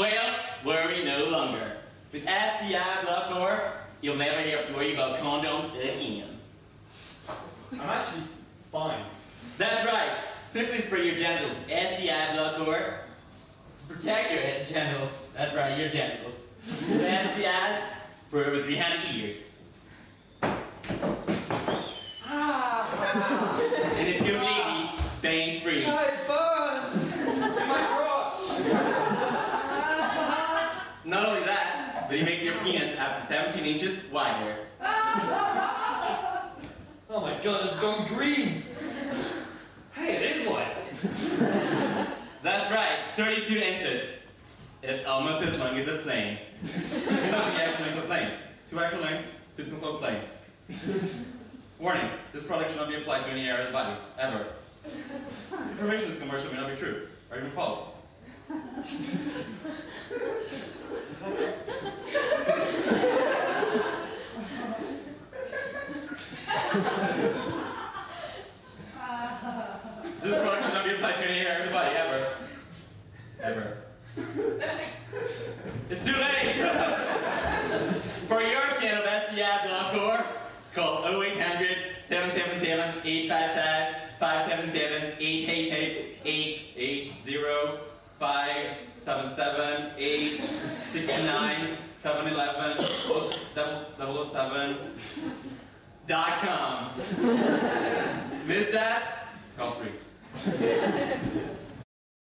Well, worry no longer. With STI blockor, you'll never have to worry about condoms again. I'm actually fine. That's right. Simply spray your genitals with STI blood to protect your genitals. That's right, your genitals. With STIs for over 300 years. Ah. and it's completely pain free. it burns! My crotch! Not only that, it makes your penis up to 17 inches wider. Oh my god, it's gone green! Hey, it is white! That's right, 32 inches. It's almost as long as a plane. Not the actual length of a plane. Two actual lengths, this console plane. Warning, this product should not be applied to any area of the body, ever. Information in this commercial may not be true, or even false. This product should not be applied to any area of the body, ever. Ever. it's too late! For your channel, STI Encore, call 0800 777 855 577 888 880 577 869 711 007 Missed that?